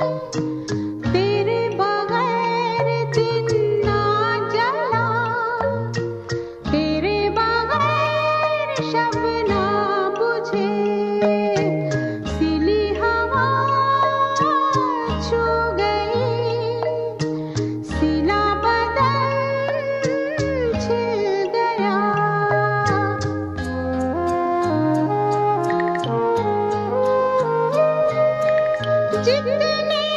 you. कितने